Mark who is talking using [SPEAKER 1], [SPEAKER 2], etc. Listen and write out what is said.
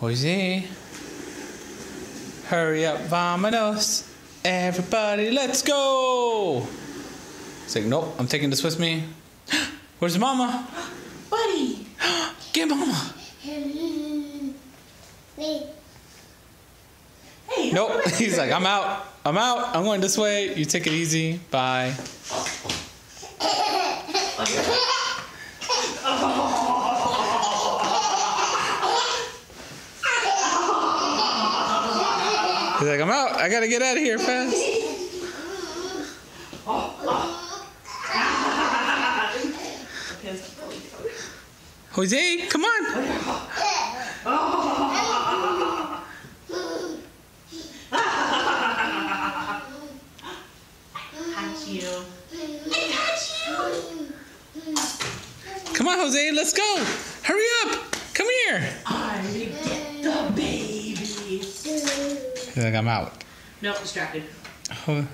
[SPEAKER 1] Jose. Hurry up, vamonos. Everybody, let's go. It's like, nope, I'm taking this with me. Where's mama?
[SPEAKER 2] Buddy.
[SPEAKER 1] Get mama.
[SPEAKER 2] Hey.
[SPEAKER 1] Nope. He's like, I'm out. I'm out. I'm going this way. You take it easy. Bye. He's like, I'm out. I gotta get out of here fast. Jose, come on. Come on, Jose. Let's go. Hurry up. Come here.
[SPEAKER 2] I get the baby.
[SPEAKER 1] He's like, I'm out.
[SPEAKER 2] No, distracted.
[SPEAKER 1] Oh,